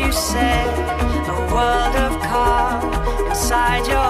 you say a world of calm inside your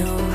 No